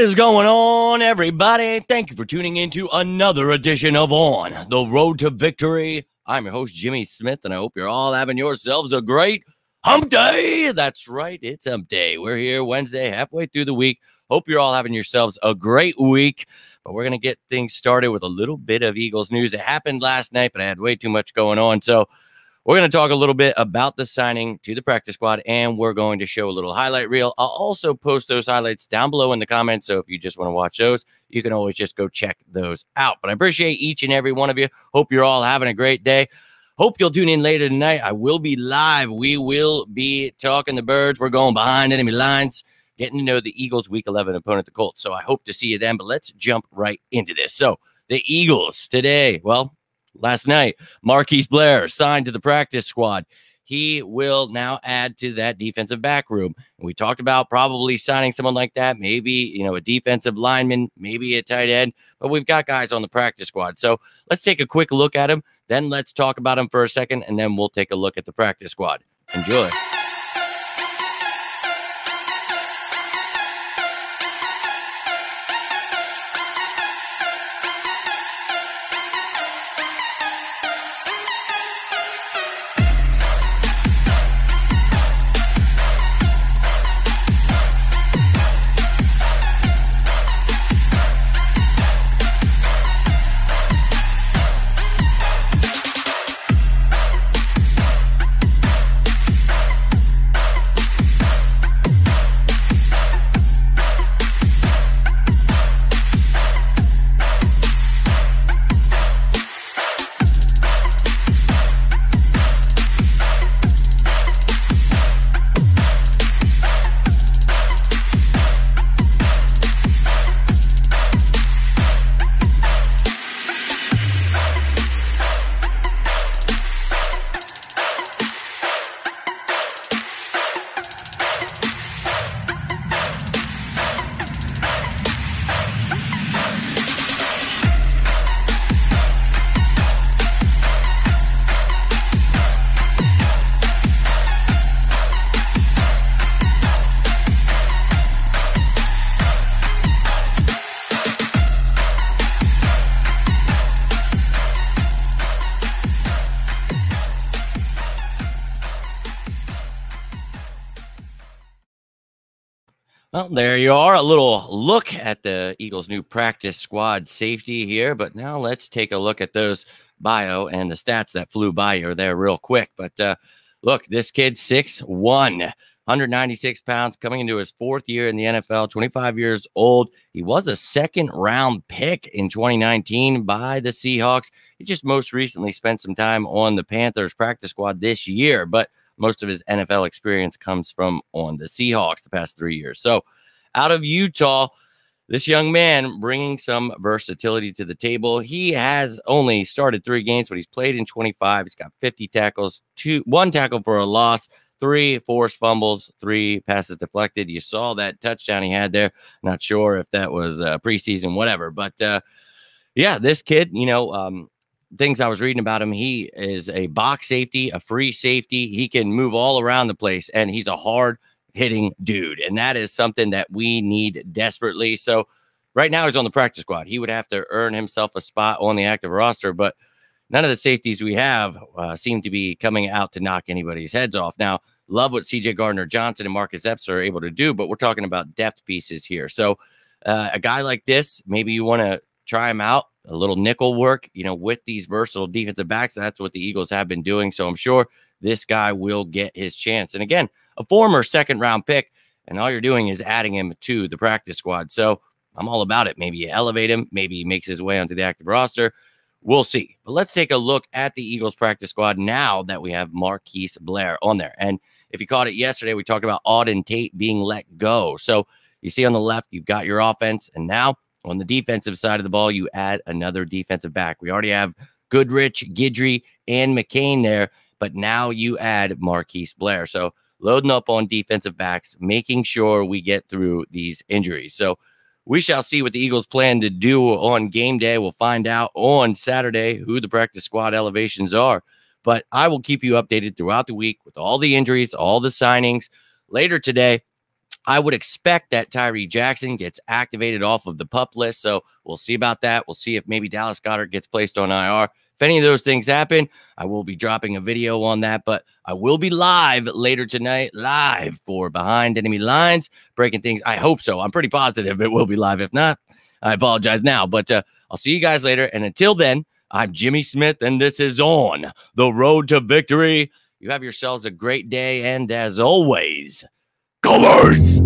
What is going on, everybody? Thank you for tuning in to another edition of On the Road to Victory. I'm your host, Jimmy Smith, and I hope you're all having yourselves a great hump day. That's right, it's hump day. We're here Wednesday, halfway through the week. Hope you're all having yourselves a great week. But we're going to get things started with a little bit of Eagles news. It happened last night, but I had way too much going on. So we're going to talk a little bit about the signing to the practice squad, and we're going to show a little highlight reel. I'll also post those highlights down below in the comments. So if you just want to watch those, you can always just go check those out. But I appreciate each and every one of you. Hope you're all having a great day. Hope you'll tune in later tonight. I will be live. We will be talking the birds. We're going behind enemy lines, getting to know the Eagles' Week 11 opponent, the Colts. So I hope to see you then. But let's jump right into this. So the Eagles today, well, last night. Marquise Blair signed to the practice squad. He will now add to that defensive back room. And we talked about probably signing someone like that, maybe, you know, a defensive lineman, maybe a tight end, but we've got guys on the practice squad. So let's take a quick look at him. Then let's talk about him for a second, and then we'll take a look at the practice squad. Enjoy. Well, there you are. A little look at the Eagles' new practice squad safety here. But now let's take a look at those bio and the stats that flew by you there real quick. But uh, look, this kid, 6'1, 196 pounds, coming into his fourth year in the NFL, 25 years old. He was a second round pick in 2019 by the Seahawks. He just most recently spent some time on the Panthers practice squad this year. But most of his NFL experience comes from on the Seahawks the past three years. So, out of Utah, this young man bringing some versatility to the table. He has only started three games, but he's played in 25. He's got 50 tackles, two, one tackle for a loss, three forced fumbles, three passes deflected. You saw that touchdown he had there. Not sure if that was uh, preseason, whatever, but uh, yeah, this kid, you know, um, things I was reading about him, he is a box safety, a free safety. He can move all around the place, and he's a hard hitting dude. And that is something that we need desperately. So, right now, he's on the practice squad. He would have to earn himself a spot on the active roster, but none of the safeties we have uh, seem to be coming out to knock anybody's heads off. Now, love what CJ Gardner Johnson and Marcus Epps are able to do, but we're talking about depth pieces here. So, uh, a guy like this, maybe you want to try him out a little nickel work, you know, with these versatile defensive backs. That's what the Eagles have been doing. So I'm sure this guy will get his chance. And again, a former second round pick, and all you're doing is adding him to the practice squad. So I'm all about it. Maybe you elevate him, maybe he makes his way onto the active roster. We'll see. But let's take a look at the Eagles practice squad now that we have Marquise Blair on there. And if you caught it yesterday, we talked about Auden Tate being let go. So you see on the left, you've got your offense, and now on the defensive side of the ball, you add another defensive back. We already have Goodrich, Gidry, and McCain there, but now you add Marquise Blair. So loading up on defensive backs, making sure we get through these injuries. So we shall see what the Eagles plan to do on game day. We'll find out on Saturday who the practice squad elevations are. But I will keep you updated throughout the week with all the injuries, all the signings. Later today, I would expect that Tyree Jackson gets activated off of the pup list. So we'll see about that. We'll see if maybe Dallas Goedert gets placed on IR. If any of those things happen, I will be dropping a video on that, but I will be live later tonight, live for Behind Enemy Lines, breaking things. I hope so. I'm pretty positive it will be live. If not, I apologize now, but uh, I'll see you guys later. And until then, I'm Jimmy Smith, and this is on the road to victory. You have yourselves a great day, and as always, birds!